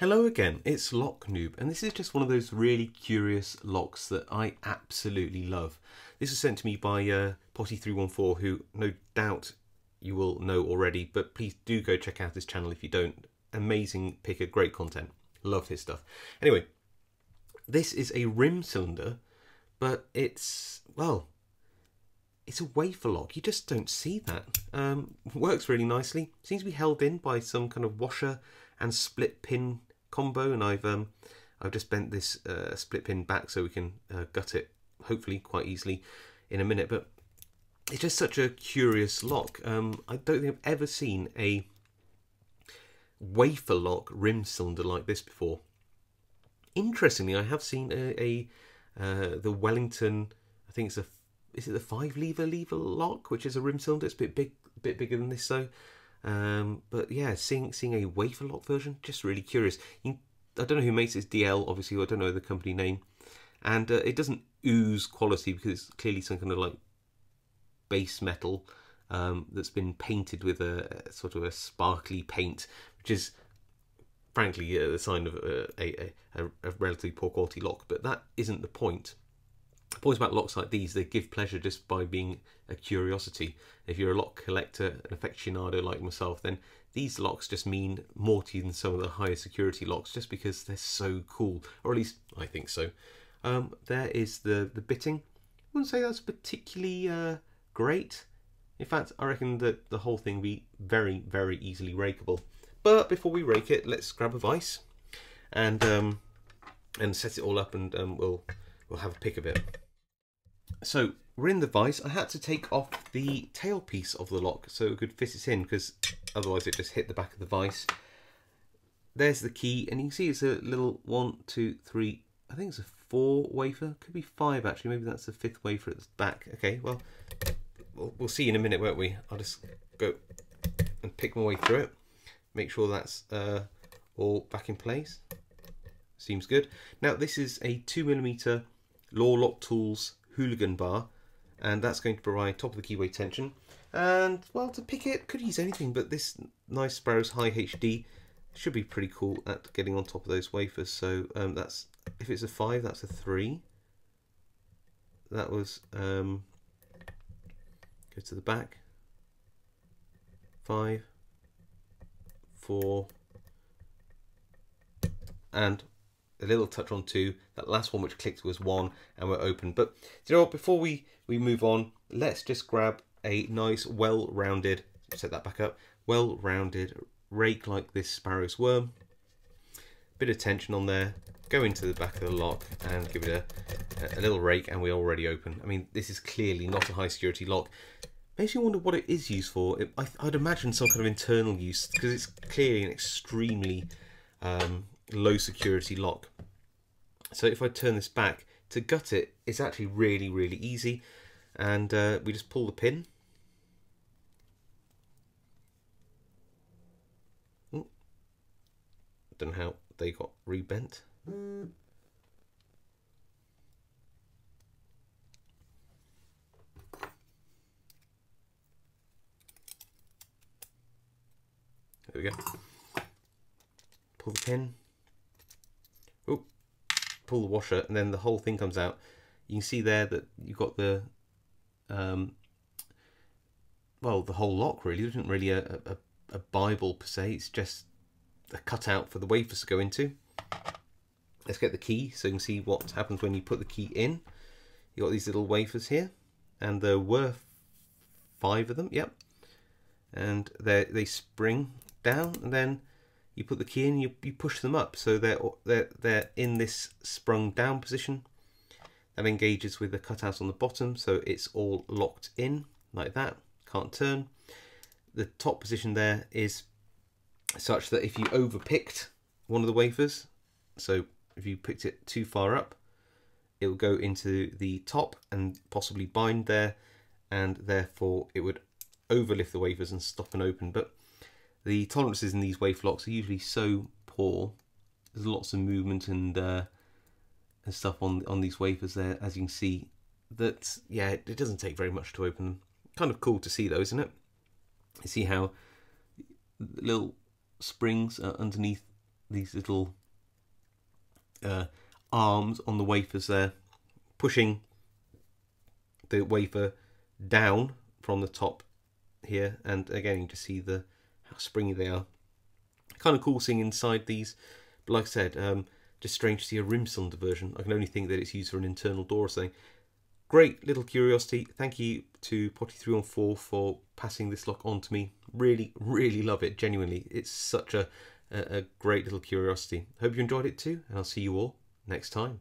Hello again, it's Lock Noob, and this is just one of those really curious locks that I absolutely love. This was sent to me by uh, Potti314, who no doubt you will know already, but please do go check out his channel if you don't. Amazing picker, great content. Love his stuff. Anyway, this is a rim cylinder, but it's, well, it's a wafer lock. You just don't see that. Um, works really nicely. Seems to be held in by some kind of washer and split pin combo and I've um, I've just bent this uh, split pin back so we can uh, gut it hopefully quite easily in a minute. But it's just such a curious lock. Um, I don't think I've ever seen a wafer lock rim cylinder like this before. Interestingly I have seen a, a uh, the Wellington I think it's a is it the five lever lever lock which is a rim cylinder? It's a bit big bit bigger than this so um, but yeah, seeing seeing a wafer lock version, just really curious. You, I don't know who makes this DL, obviously, I don't know the company name, and uh, it doesn't ooze quality because it's clearly some kind of like base metal um, that's been painted with a, a, sort of a sparkly paint, which is frankly uh, the sign of a, a, a relatively poor quality lock. But that isn't the point the point about locks like these, they give pleasure just by being a curiosity. If you're a lock collector, an aficionado like myself, then these locks just mean more to you than some of the higher security locks just because they're so cool, or at least I think so. Um, there is the, the bitting. I wouldn't say that's particularly uh, great. In fact, I reckon that the whole thing be very, very easily rakeable. But before we rake it, let's grab a vise and um, and set it all up and um, we'll we'll have a pick of it. So we're in the vise. I had to take off the tailpiece of the lock so it could fit it in because otherwise it just hit the back of the vise. There's the key and you can see it's a little one, two, three, I think it's a four wafer, could be five actually, maybe that's the fifth wafer at the back. Okay, well, we'll, we'll see in a minute, won't we? I'll just go and pick my way through it, make sure that's uh, all back in place. Seems good. Now this is a two millimeter Law Lock Tools hooligan bar. And that's going to provide top of the keyway tension. And well to pick it could use anything but this nice Sparrows High HD should be pretty cool at getting on top of those wafers. So um, that's if it's a 5 that's a 3 that was um, go to the back. 5 4 and a little touch on two. That last one which clicked was one and we're open. But you know what, before we, we move on, let's just grab a nice well-rounded, set that back up, well-rounded rake like this Sparrow's worm. Bit of tension on there, go into the back of the lock and give it a, a little rake and we're already open. I mean, this is clearly not a high security lock. Makes you wonder what it is used for. It, I, would imagine some kind of internal use because it's clearly an extremely um, low security lock. So if I turn this back, to gut it, it's actually really, really easy. And uh, we just pull the pin. Ooh. Don't know how they got rebent. There we go. Pull the pin pull the washer and then the whole thing comes out. You can see there that you've got the um, well the whole lock really. Isn't really a, a, a bible per se. It's just a cutout for the wafers to go into. Let's get the key so you can see what happens when you put the key in. You got these little wafers here and there were five of them yep. And they spring down and then you put the key in, you, you push them up. So they're, they're, they're in this sprung down position. That engages with the cutout on the bottom, so it's all locked in like that, can't turn. The top position there is such that if you overpicked one of the wafers, so if you picked it too far up, it will go into the top and possibly bind there, and therefore it would overlift the wafers and stop and open. But the tolerances in these wafer locks are usually so poor. There's lots of movement and uh, and stuff on on these wafers there, as you can see. That yeah, it, doesn't take very much to open them. Kind of cool to see though, isn't it? You see how little springs underneath these little uh, arms on the wafers there, pushing the wafer down from the top here, and again you just see the how springy they are. Kind of cool seeing inside these, but like I said, um, just strange to see a rim cylinder version. I can only think that it's used for an internal door or something. Great little curiosity. Thank you to Potti314 for passing this lock on to me. Really, really love it. Genuinely, it's such a, a, a great little curiosity. Hope you enjoyed it too, and I'll see you all next time.